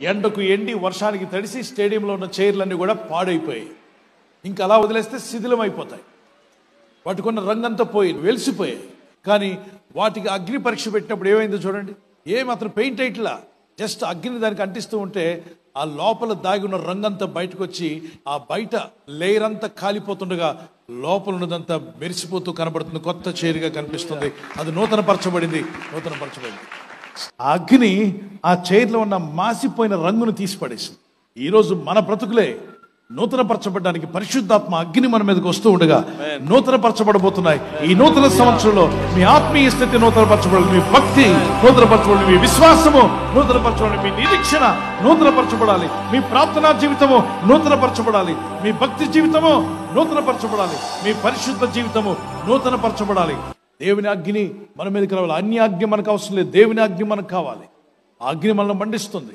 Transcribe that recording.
ఎండకు ఎండి వర్షానికి తడిసి స్టేడియంలో ఉన్న చైర్లన్నీ కూడా పాడైపోయాయి. ఇంకా అలా వదిలేస్తే శిథిలం అయిపోతాయి వాటికున్న రంగంతా పోయి వెలిసిపోయాయి. కానీ వాటికి అగ్ని పరీక్ష పెట్టినప్పుడు ఏమైందో చూడండి. ఏమాత్రం పెయింట్ అయిట్లా జస్ట్ అగ్ని దానికి అంటిస్తూ ఉంటే ఆ లోపల దాగి ఉన్న రంగంతా బయటకు వచ్చి ఆ బయట లేయర్ అంతా కాలిపోతుండగా లోపల ఉన్నదంతా మెరిసిపోతూ కనబడుతుంది. కొత్త చైర్గా కనిపిస్తుంది. అది నూతన పరచబడింది నూతన పరచబడింది ఆ అగ్ని ఆ చైర్లో ఉన్న మాసిపోయిన రంగును తీసి పడేసింది ఈరోజు మన బ్రతుకులే నూతన పరచబడడానికి పరిశుద్ధాత్మ అగ్ని మన మీదకి వస్తూ ఉండగా నూతన పరచబడబోతున్నాయి ఈ నూతన సంవత్సరంలో మీ ఆత్మీయ స్థితి నూతన పరచబడాలి మీ భక్తి నూతన పరచబడాలి మీ విశ్వాసము నూతన పరచబడాలి మీ నిరీక్షణ నూతన పరచబడాలి మీ ప్రార్థనా జీవితము నూతన పరచబడాలి మీ భక్తి జీవితము నూతన పరచబడాలి మీ పరిశుద్ధ జీవితము నూతన పరచబడాలి దేవుని అగ్ని మన మీదకి రావాలి అన్య అగ్ని మనకు అవసరం లేదు. దేవుని అగ్ని మనకు కావాలి. ఆ అగ్ని మనల్ని మండిస్తుంది.